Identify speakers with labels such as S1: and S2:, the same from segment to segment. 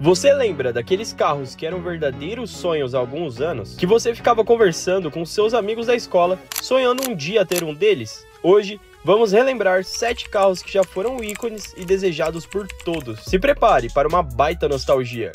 S1: Você lembra daqueles carros que eram verdadeiros sonhos há alguns anos? Que você ficava conversando com seus amigos da escola, sonhando um dia ter um deles? Hoje, vamos relembrar sete carros que já foram ícones e desejados por todos. Se prepare para uma baita nostalgia.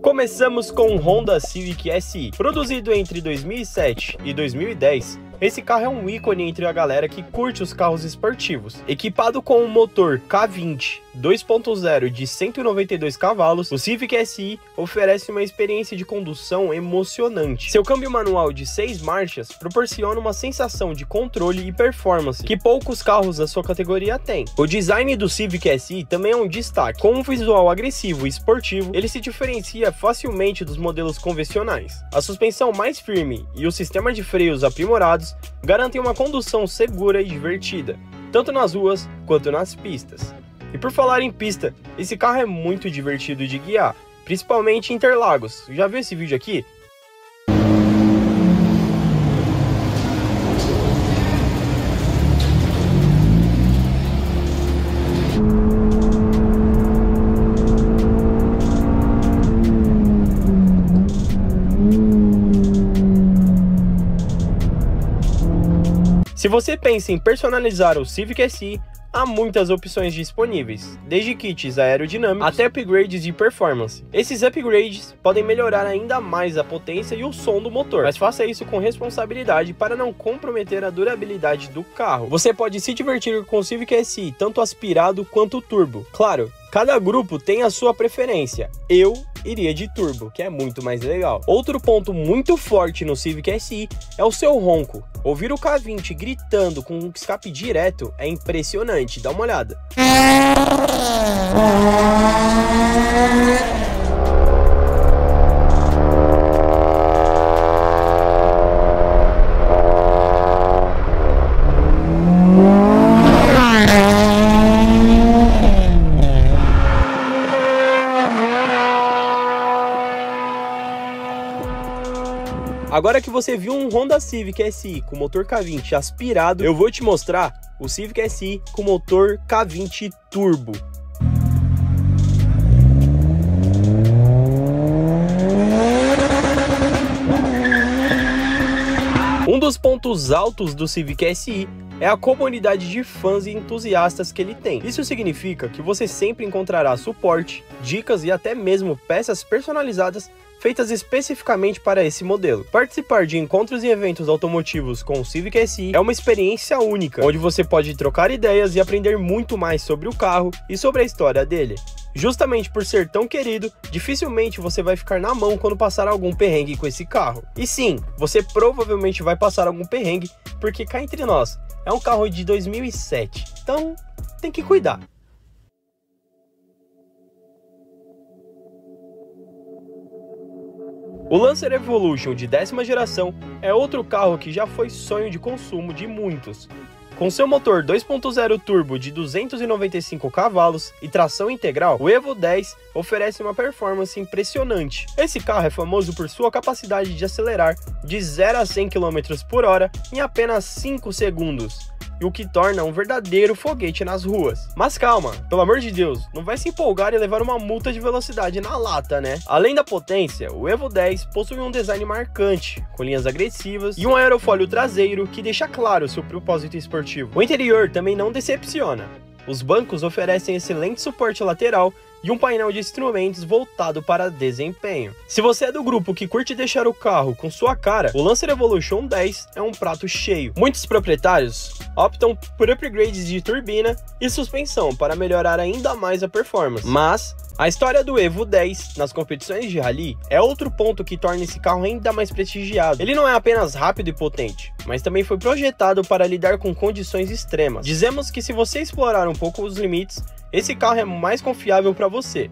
S1: Começamos com o Honda Civic SI. Produzido entre 2007 e 2010, esse carro é um ícone entre a galera que curte os carros esportivos. Equipado com um motor K20 2.0 de 192 cavalos, o Civic SI oferece uma experiência de condução emocionante. Seu câmbio manual de 6 marchas proporciona uma sensação de controle e performance que poucos carros da sua categoria têm. O design do Civic SI também é um destaque. Com um visual agressivo e esportivo, ele se diferencia facilmente dos modelos convencionais. A suspensão mais firme e o sistema de freios aprimorados garantem uma condução segura e divertida, tanto nas ruas quanto nas pistas. E por falar em pista, esse carro é muito divertido de guiar, principalmente em Interlagos. Já viu esse vídeo aqui? Se você pensa em personalizar o Civic SI, há muitas opções disponíveis, desde kits aerodinâmicos até upgrades de performance. Esses upgrades podem melhorar ainda mais a potência e o som do motor, mas faça isso com responsabilidade para não comprometer a durabilidade do carro. Você pode se divertir com o Civic SI, tanto aspirado quanto turbo. Claro, Cada grupo tem a sua preferência. Eu iria de turbo, que é muito mais legal. Outro ponto muito forte no Civic SI é o seu ronco. Ouvir o K20 gritando com um escape direto é impressionante, dá uma olhada. Agora que você viu um Honda Civic SI com motor K20 aspirado, eu vou te mostrar o Civic SI com motor K20 Turbo. Um dos pontos altos do Civic SI é a comunidade de fãs e entusiastas que ele tem. Isso significa que você sempre encontrará suporte, dicas e até mesmo peças personalizadas feitas especificamente para esse modelo. Participar de encontros e eventos automotivos com o Civic SI é uma experiência única, onde você pode trocar ideias e aprender muito mais sobre o carro e sobre a história dele. Justamente por ser tão querido, dificilmente você vai ficar na mão quando passar algum perrengue com esse carro. E sim, você provavelmente vai passar algum perrengue, porque cá entre nós, é um carro de 2007, então tem que cuidar. O Lancer Evolution de décima geração é outro carro que já foi sonho de consumo de muitos. Com seu motor 2.0 turbo de 295 cavalos e tração integral, o Evo 10 oferece uma performance impressionante. Esse carro é famoso por sua capacidade de acelerar de 0 a 100 km por hora em apenas 5 segundos, e o que torna um verdadeiro foguete nas ruas. Mas calma, pelo amor de Deus, não vai se empolgar e levar uma multa de velocidade na lata, né? Além da potência, o Evo 10 possui um design marcante, com linhas agressivas e um aerofólio traseiro que deixa claro seu propósito esportivo. O interior também não decepciona. Os bancos oferecem excelente suporte lateral e um painel de instrumentos voltado para desempenho. Se você é do grupo que curte deixar o carro com sua cara, o Lancer Evolution 10 é um prato cheio. Muitos proprietários optam por upgrades de turbina e suspensão para melhorar ainda mais a performance. Mas a história do Evo 10 nas competições de rally é outro ponto que torna esse carro ainda mais prestigiado. Ele não é apenas rápido e potente, mas também foi projetado para lidar com condições extremas. Dizemos que se você explorar um pouco os limites, esse carro é mais confiável para você.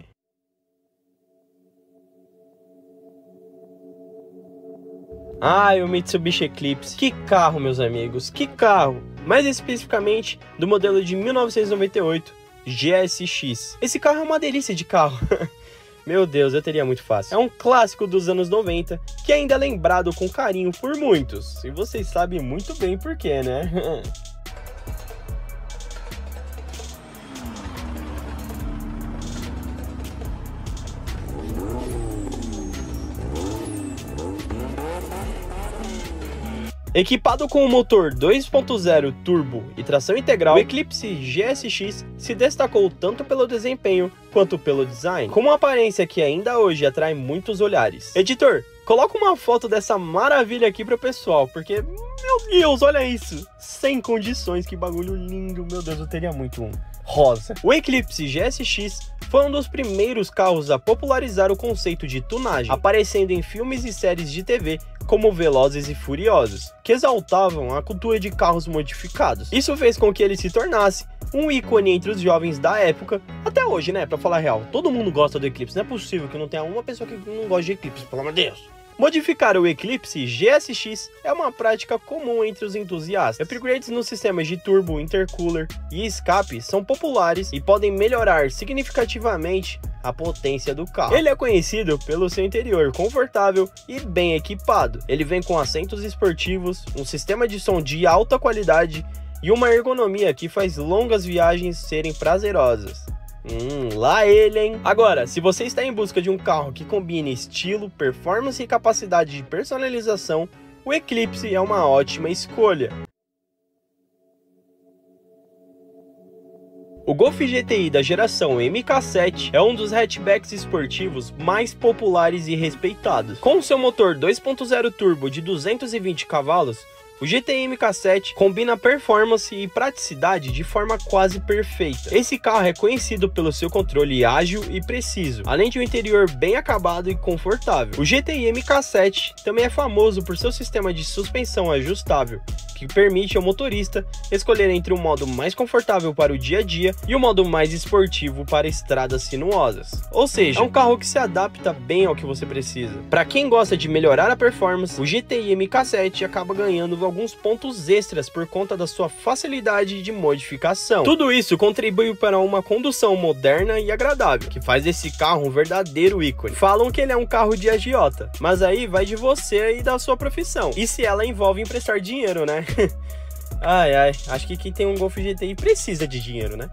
S1: Ah, o Mitsubishi Eclipse. Que carro, meus amigos, que carro! Mais especificamente do modelo de 1998, GSX. Esse carro é uma delícia de carro. Meu Deus, eu teria muito fácil. É um clássico dos anos 90 que ainda é lembrado com carinho por muitos. E vocês sabem muito bem por quê, né? Equipado com o motor 2.0 turbo e tração integral, o Eclipse GSX se destacou tanto pelo desempenho quanto pelo design, com uma aparência que ainda hoje atrai muitos olhares. Editor, coloca uma foto dessa maravilha aqui pro pessoal, porque, meu Deus, olha isso! Sem condições, que bagulho lindo, meu Deus, eu teria muito um rosa. O Eclipse GSX foi um dos primeiros carros a popularizar o conceito de tunagem, aparecendo em filmes e séries de TV como Velozes e Furiosos, que exaltavam a cultura de carros modificados. Isso fez com que ele se tornasse um ícone entre os jovens da época, até hoje, né, para falar real. Todo mundo gosta do Eclipse, não é possível que não tenha uma pessoa que não goste de Eclipse, pelo amor de Deus. Modificar o Eclipse GSX é uma prática comum entre os entusiastas. Upgrades nos sistemas de turbo, intercooler e escape são populares e podem melhorar significativamente a potência do carro. Ele é conhecido pelo seu interior confortável e bem equipado. Ele vem com assentos esportivos, um sistema de som de alta qualidade e uma ergonomia que faz longas viagens serem prazerosas. Hum, lá ele, hein? Agora, se você está em busca de um carro que combine estilo, performance e capacidade de personalização, o Eclipse é uma ótima escolha. O Golf GTI da geração MK7 é um dos hatchbacks esportivos mais populares e respeitados. Com seu motor 2.0 turbo de 220 cavalos, o GTI MK7 combina performance e praticidade de forma quase perfeita. Esse carro é conhecido pelo seu controle ágil e preciso, além de um interior bem acabado e confortável. O GTI MK7 também é famoso por seu sistema de suspensão ajustável, que permite ao motorista escolher entre o modo mais confortável para o dia a dia e o modo mais esportivo para estradas sinuosas. Ou seja, é um carro que se adapta bem ao que você precisa. Para quem gosta de melhorar a performance, o GTI MK7 acaba ganhando alguns pontos extras por conta da sua facilidade de modificação. Tudo isso contribui para uma condução moderna e agradável, que faz desse carro um verdadeiro ícone. Falam que ele é um carro de agiota, mas aí vai de você e da sua profissão. E se ela envolve emprestar dinheiro, né? ai, ai, acho que quem tem um Golf GTI precisa de dinheiro, né?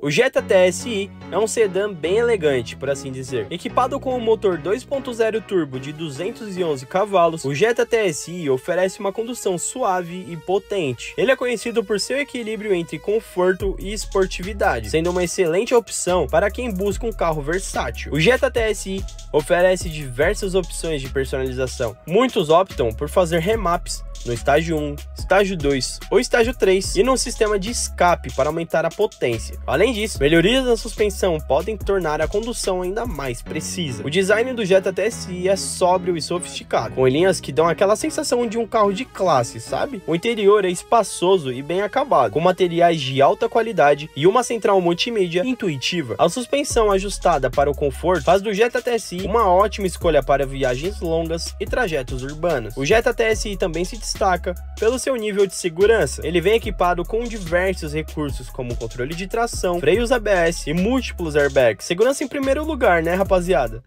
S1: O Jetta TSI é um sedã bem elegante, por assim dizer. Equipado com um motor 2.0 turbo de 211 cavalos, o Jetta TSI oferece uma condução suave e potente. Ele é conhecido por seu equilíbrio entre conforto e esportividade, sendo uma excelente opção para quem busca um carro versátil. O Jetta TSI oferece diversas opções de personalização. Muitos optam por fazer remaps no estágio 1, estágio 2 ou estágio 3 e num sistema de escape para aumentar a potência. Além disso, melhorias na suspensão podem tornar a condução ainda mais precisa. O design do Jetta TSI é sóbrio e sofisticado, com linhas que dão aquela sensação de um carro de classe, sabe? O interior é espaçoso e bem acabado, com materiais de alta qualidade e uma central multimídia intuitiva. A suspensão ajustada para o conforto faz do Jetta TSI uma ótima escolha para viagens longas e trajetos urbanos. O Jetta TSI também se destaca pelo seu nível de segurança. Ele vem equipado com diversos recursos como controle de tração, freios ABS e múltiplos airbags. Segurança em primeiro lugar, né, rapaziada?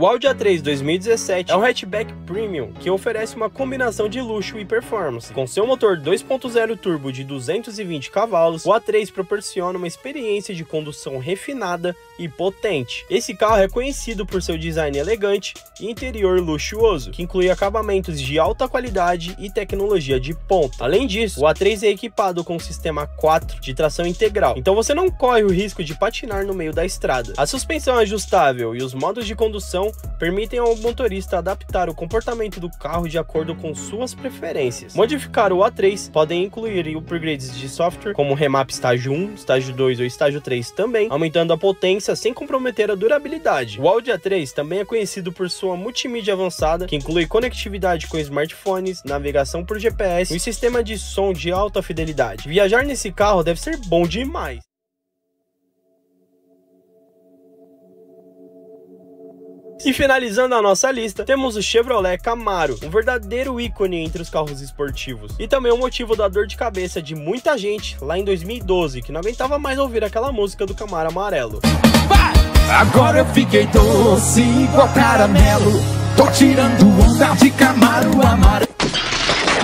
S1: O Audi A3 2017 é um hatchback premium que oferece uma combinação de luxo e performance. Com seu motor 2.0 turbo de 220 cavalos, o A3 proporciona uma experiência de condução refinada e potente. Esse carro é conhecido por seu design elegante e interior luxuoso, que inclui acabamentos de alta qualidade e tecnologia de ponta. Além disso, o A3 é equipado com um sistema 4 de tração integral, então você não corre o risco de patinar no meio da estrada. A suspensão ajustável e os modos de condução permitem ao motorista adaptar o comportamento do carro de acordo com suas preferências. Modificar o A3 podem incluir upgrades de software, como remap estágio 1, estágio 2 ou estágio 3 também, aumentando a potência sem comprometer a durabilidade. O Audi A3 também é conhecido por sua multimídia avançada, que inclui conectividade com smartphones, navegação por GPS e sistema de som de alta fidelidade. Viajar nesse carro deve ser bom demais. E finalizando a nossa lista, temos o Chevrolet Camaro, um verdadeiro ícone entre os carros esportivos. E também o motivo da dor de cabeça de muita gente lá em 2012, que não aguentava mais ouvir aquela música do Camaro amarelo.
S2: Agora eu fiquei doce igual caramelo Tô tirando onda de Camaro amarelo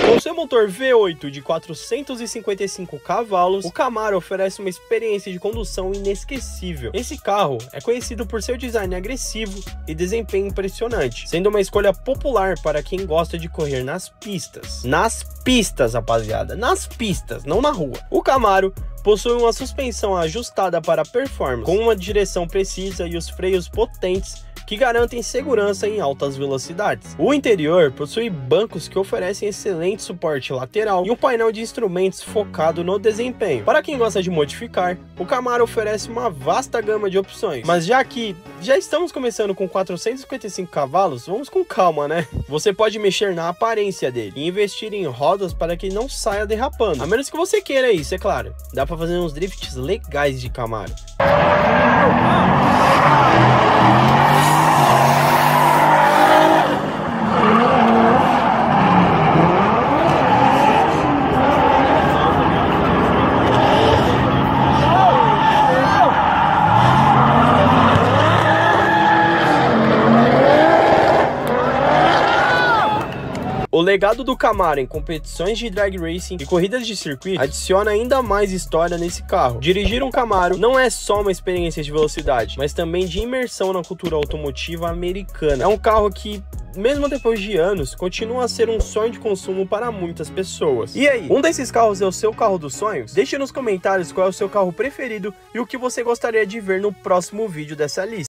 S1: com seu motor V8 de 455 cavalos, o Camaro oferece uma experiência de condução inesquecível. Esse carro é conhecido por seu design agressivo e desempenho impressionante, sendo uma escolha popular para quem gosta de correr nas pistas. Nas pistas, rapaziada, nas pistas, não na rua. O Camaro possui uma suspensão ajustada para performance, com uma direção precisa e os freios potentes que garantem segurança em altas velocidades. O interior possui bancos que oferecem excelente suporte lateral e um painel de instrumentos focado no desempenho. Para quem gosta de modificar, o Camaro oferece uma vasta gama de opções, mas já que já estamos começando com 455 cavalos, vamos com calma, né? Você pode mexer na aparência dele e investir em rodas para que não saia derrapando, a menos que você queira isso, é claro. Dá para fazer uns drifts legais de Camaro. O legado do Camaro em competições de drag racing e corridas de circuito adiciona ainda mais história nesse carro. Dirigir um Camaro não é só uma experiência de velocidade, mas também de imersão na cultura automotiva americana. É um carro que mesmo depois de anos, continua a ser um sonho de consumo para muitas pessoas. E aí, um desses carros é o seu carro dos sonhos? Deixe nos comentários qual é o seu carro preferido e o que você gostaria de ver no próximo vídeo dessa lista.